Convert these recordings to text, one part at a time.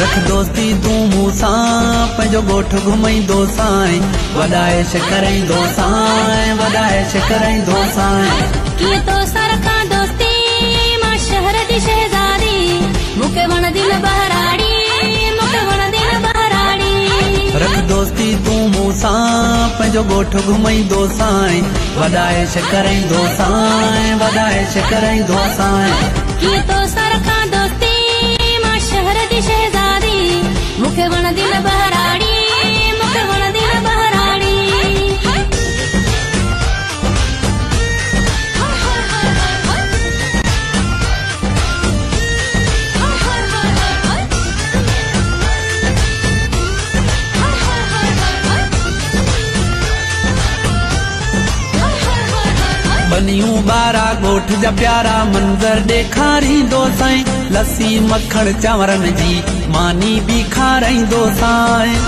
رک دوستي تون مون سان پنهنجو ڳوٺ گهمائيندو سائين. وڏائي ڪرائيندو سائين وڏائي ڪرائيندو سائين. ڪيئن تو دوستي مان شهر جي شهزادي. مون کي وڻندي نه بهراڙي مون کي وڻندي نه بهراڙي. رک دوستي تون مون سان پنهنجو ڳوٺ گهمائيندو سائين. وڏائي ڪرائيندو سائين وڏائي ڪرائيندو سائين. ڪيئن تو سر کان دوستي مان شهر جي شهزادي मूंखे वणंदी न बहराड़ी मूंखे बहराड़ी जा प्यारा मंज़र ॾेखारींदो साईं لسي مکڻ چانورن جي ماني به کارائيندو سائين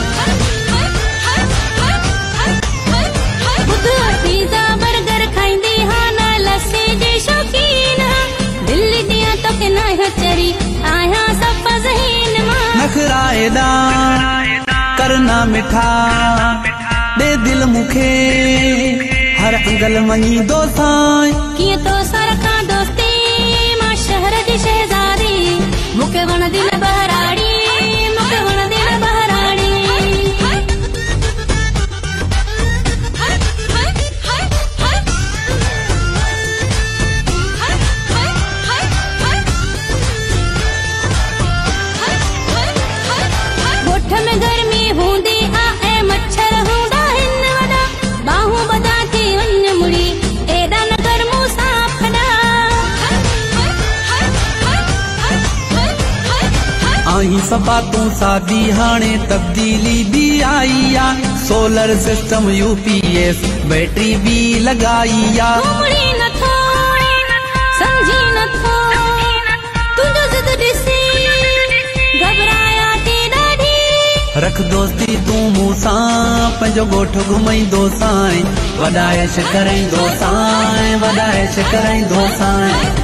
ٻڌ پيزا برگر کائيندي ها نه لسي جي شوقين. ها دلي ڏينهن توکي نه آهيو چري آهيان سف ذهين مان. نخرا ايڏا ڪرنا مٺا ڏي دل مون کي هر انگل مڃيندو سائين ڪيئن تو سر کان دوستي مان شهر جي के वनदिन बहराड़ी آهين صفا تون سادي هاڻي تبديلي به آئي آ. سولر سسٽم يوپيئيس بيٽري به لڳائي آ. گهمڙي نٿو سمجهي نٿو تنهنجو ضد ڏسي گهبرايا ٿي ڏاڍي. رک دوستي تون مون سان پنهنجو ڳوٺ گهمائيندو سائين. وڏائي ڪرائيندو سائين وڏائي ڪرائيندو سائين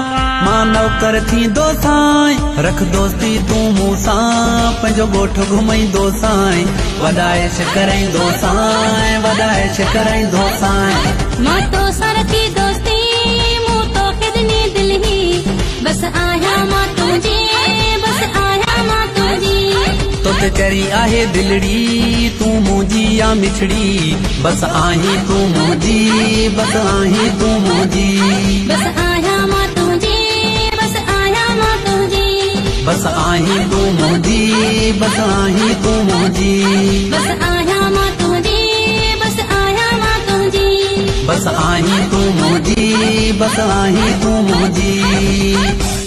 ٿيندو سائين. رک دوستي تون مون سان پنهنجو ڳوٺ گهمائيندو سائين. وڏائي ڪرائيندو سائين. وڏائي ڪرائيندو سائين. مان تو سر ٿي دوستي مون توکي ڏني دل هي. بس آهيان مان تنهنجي بس آهيان مان تنهنجي طوطي چري آهي دلڙي تون منهنجي يا مڇڙي. بس آهين تون منهنجي بس آهين تون منهنجي. بس बस आही तू मोदी बस आही तू मोदी। बस आया माँ तुझी बस आया माँ तुझी। बस आही तू मोदी बस आही तू मुंहिंजी